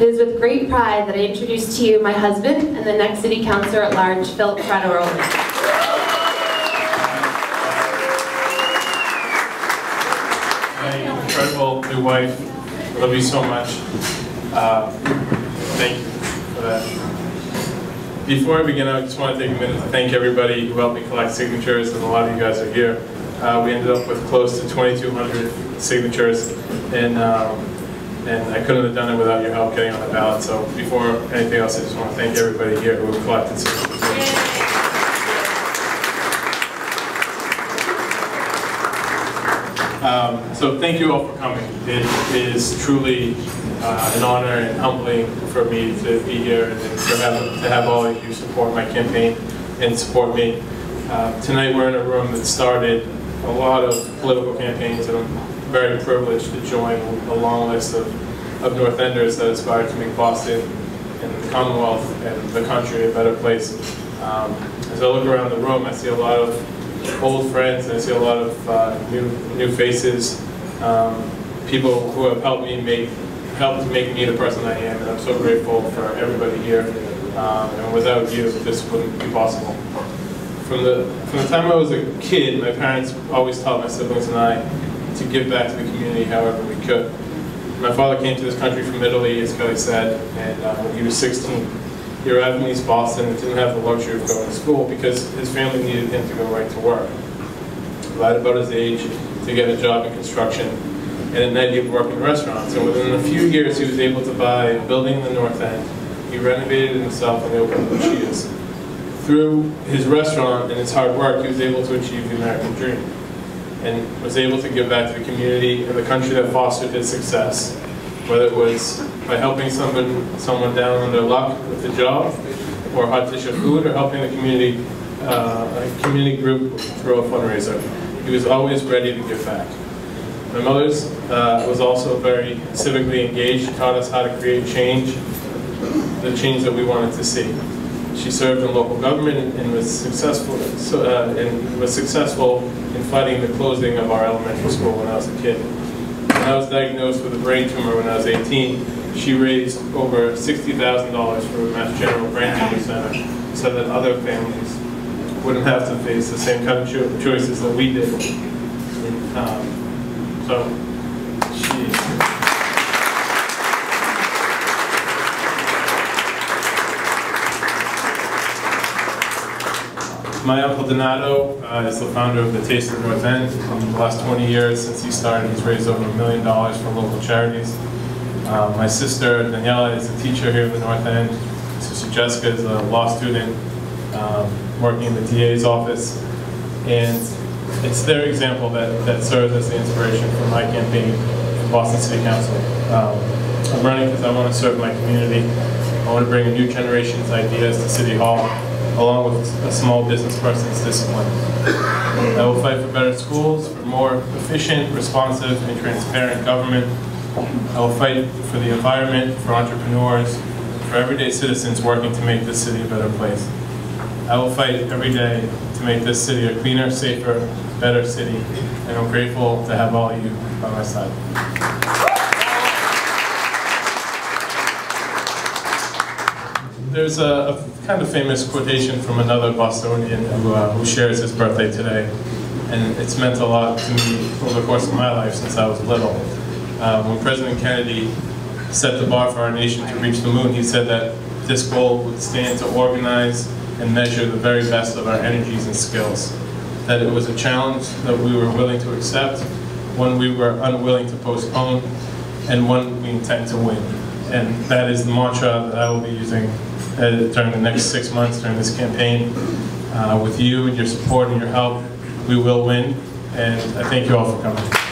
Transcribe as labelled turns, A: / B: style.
A: It is with great pride that I introduce to you my husband and the next city councilor at large, Philip.
B: My incredible new wife, love you so much. Uh, Thank you for that. Before I begin, I just want to take a minute to thank everybody who helped me collect signatures, and a lot of you guys are here. Uh, We ended up with close to 2,200 signatures, and um, and I couldn't have done it without your help getting on the ballot. So before anything else, I just want to thank everybody here who collected signatures. Um, So thank you all for coming. It is truly uh, an honor and humbling for me to be here and to have, to have all of you support my campaign and support me. Uh, Tonight, we're in a room that started a lot of political campaigns, and I'm very privileged to join a long list of, of North Enders that aspire to make Boston and the Commonwealth and the country a better place. Um, As I look around the room, I see a lot of old friends, and I see a lot of uh, new new faces, um, people who have helped me make helped make me the person I am, and I'm so grateful for everybody here. Um, and without you, this wouldn't be possible. From the from the time I was a kid, my parents always taught my siblings and I to give back to the community however we could. My father came to this country from Italy, as Kelly said, and uh, when he was 16, he arrived in East Boston and didn't have the luxury of going to school because his family needed him to go right to work. Right about his age to get a job in construction, and at night he would work in restaurants. And within a few years, he was able to buy a building in the North End. He renovated it himself and opened Lucia's. Through his restaurant and his hard work, he was able to achieve the American dream and was able to give back to the community and the country that fostered his success, whether it was by helping someone, someone down on their luck with a job, or hot dish of food, or helping the community, uh, a community group throw a fundraiser. He was always ready to give back. My mother uh, was also very civically engaged, She taught us how to create change, the change that we wanted to see. She served in local government and, was successful so, uh, and was successful in fighting the closing of our elementary school when I was a kid. When I was diagnosed with a brain tumor when I was 18, she raised over $60,000 for Mass General Brain Tumor Center so that other families wouldn't have to face the same kind of cho- choices that we did. Um, so, she. My uncle Donato uh, is the founder of the Taste of North End. In the last 20 years since he started, he's raised over a million dollars for local charities. Uh, my sister Daniela is a teacher here in the North End. Sister Jessica is a law student um, working in the DA's office. And it's their example that, that serves as the inspiration for my campaign for Boston City Council. Um, I'm running because I want to serve my community. I want to bring a new generation's ideas to City Hall along with a small business person's discipline. I will fight for better schools, for more efficient, responsive, and transparent government. I will fight for the environment, for entrepreneurs, for everyday citizens working to make this city a better place. I will fight every day to make this city a cleaner, safer, better city, and I'm grateful to have all of you by my side. There's a, a kind of famous quotation from another Bostonian who, uh, who shares his birthday today, and it's meant a lot to me over the course of my life since I was little. Uh, when President Kennedy set the bar for our nation to reach the moon, he said that this goal would stand to organize and measure the very best of our energies and skills. That it was a challenge that we were willing to accept, one we were unwilling to postpone, and one we intend to win. And that is the mantra that I will be using during the next six months during this campaign. Uh, with you and your support and your help, we will win. And I thank you all for coming.